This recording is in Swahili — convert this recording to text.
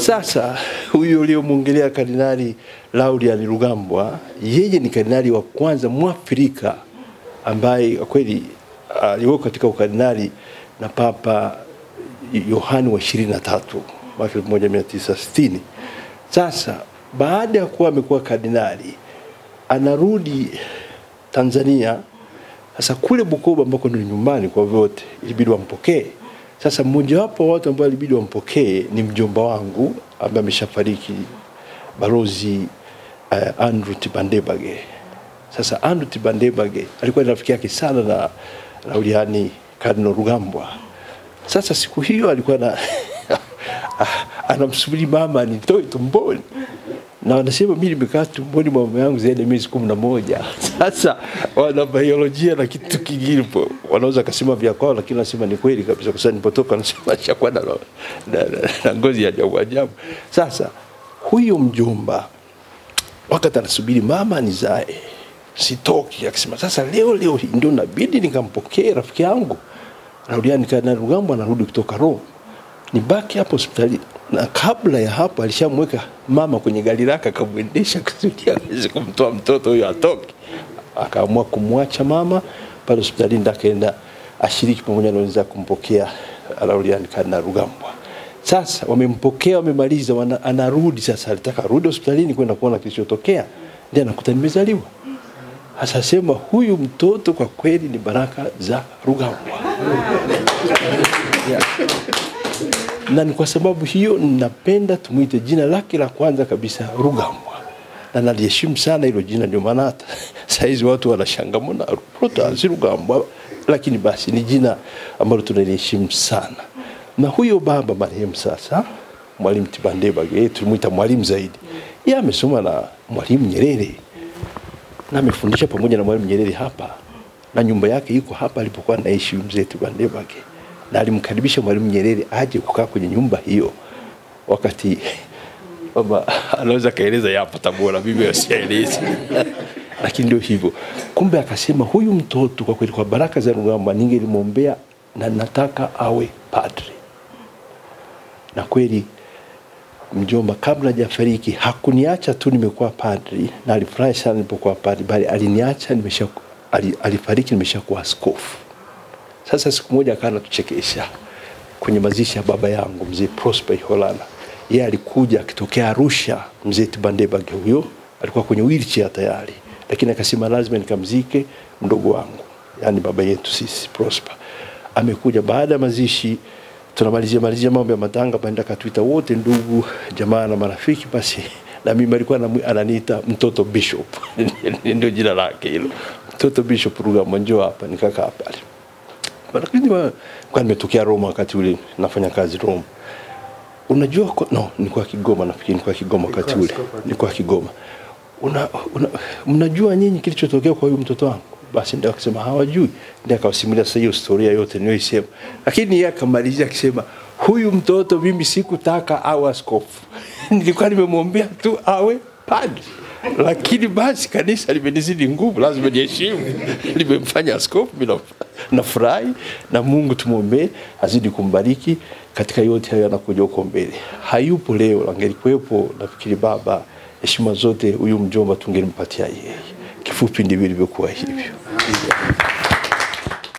Sasa huyu uliyomwongelea Kardinali Laurian Rugambwa, yeye ni kardinali wa kwanza Mwafrika ambaye kwa kweli aliwekwa katika ukardinali na Papa Yohani wa 23 mwaka 1960. Sasa baada ya kuwa amekuwa kardinali anarudi Tanzania. Sasa kule Bukoba ambako ni nyumbani kwa vyote, ilibidi wampokee. Sasa mmojawapo wa watu ambao alibidi wampokee ni mjomba wangu ambaye ameshafariki, balozi uh, Andrew Tibandebage. Sasa Andrew Tibandebage alikuwa ni rafiki yake sana na Lauriani Kardinal Rugambwa. Sasa siku hiyo alikuwa na anamsubiri mama nitoe tumboni na wanasema mimi nimekaa tumboni mwa mama yangu zaidi ya miezi kumi na moja. Sasa wana biolojia na kitu kingine wanaweza kasema vya kwao, lakini nasema ni kweli kabisa, kwa sababu nilipotoka nasema chakuwa na, na, na, na ngozi ya ajabu ajabu. Sasa huyo mjomba wakati anasubiri mama nizae sitoki, akisema sasa leo leo ndio nabidi nikampokee rafiki yangu Lauriani Kardinali Rugambwa anarudi kutoka Rome, nibaki hapo hospitali na kabla ya hapo alishamweka mama kwenye gari lake akamwendesha kusudi aweze kumtoa mtoto huyo atoke. Akaamua kumwacha mama pale hospitalini, ndio akaenda ashiriki pamoja na wenzake kumpokea Laurian Kana Rugambwa. Sasa wamempokea, wamemaliza, anarudi sasa, alitaka arudi hospitalini kwenda kuona kilichotokea, ndio anakuta nimezaliwa. Hasa sema huyu mtoto kwa kweli ni baraka za Rugambwa yeah na ni kwa sababu hiyo napenda tumwite jina lake la kwanza kabisa Rugambwa, na naliheshimu sana hilo jina, ndio maana hata saizi watu wanashanga mbona Protasi Rugambwa, lakini basi ni jina ambalo tunaliheshimu sana. Na huyo baba marehemu sasa, Mwalimu Tibandebage, tulimwita mwalimu zaidi, yeye amesoma na Mwalimu Nyerere. Na amefundisha pamoja na Mwalimu Nyerere hapa, na nyumba yake iko hapa alipokuwa anaishi mzee Tibandebage na alimkaribisha Mwalimu Nyerere aje kukaa kwenye nyumba hiyo, wakati baba anaweza kaeleza yapo Tabora, mimi asielezi lakini ndio hivyo. Kumbe akasema huyu mtoto kwa kweli, kwa baraka za Rugambwa ningelimwombea na nataka awe padre, na kweli mjomba kabla hajafariki hakuniacha tu nimekuwa padri, na alifurahi sana nilipokuwa padri, bali aliniacha nimesha, alifariki nimeshakuwa askofu. Sasa siku moja akawa anatuchekesha kwenye mazishi ya baba yangu mzee Prosper Holana. Yeye alikuja akitokea Arusha, mzee Tibandebage huyo alikuwa kwenye wheelchair tayari, lakini akasema lazima nikamzike mdogo wangu, yani baba yetu sisi Prosper. Amekuja baada ya mazishi, tunamalizia malizia mambo ya matanga, baada katuita wote ndugu jamaa na marafiki, basi na mimi alikuwa ananiita mtoto bishop ndio jina lake hilo, mtoto bishop Rugambwa, njoo hapa, nikakaa pale lakini kwa nimetokea Roma wakati ule nafanya kazi Roma. Unajua kwa, no, nilikuwa Kigoma nafikiri nilikuwa Kigoma wakati ule. Nilikuwa Kigoma. Una, una, mnajua nyinyi kilichotokea kwa huyu mtoto wangu? Basi ndio akasema hawajui. Ndio akawasimulia sasa hiyo historia yote niliyoisema. Lakini yeye akamalizia akisema huyu mtoto mimi sikutaka awe askofu. Nilikuwa nimemwombea tu awe padri lakini basi kanisa limenizidi nguvu, lazima niheshimu, limemfanya askofu. na nafurahi na Mungu tumwombee azidi kumbariki katika yote hayo yanakuja huko mbele. Hayupo leo, angelikuwepo nafikiri baba, heshima zote huyu mjomba tungelimpatia yeye. Kifupi ndivyo ilivyokuwa hivyo.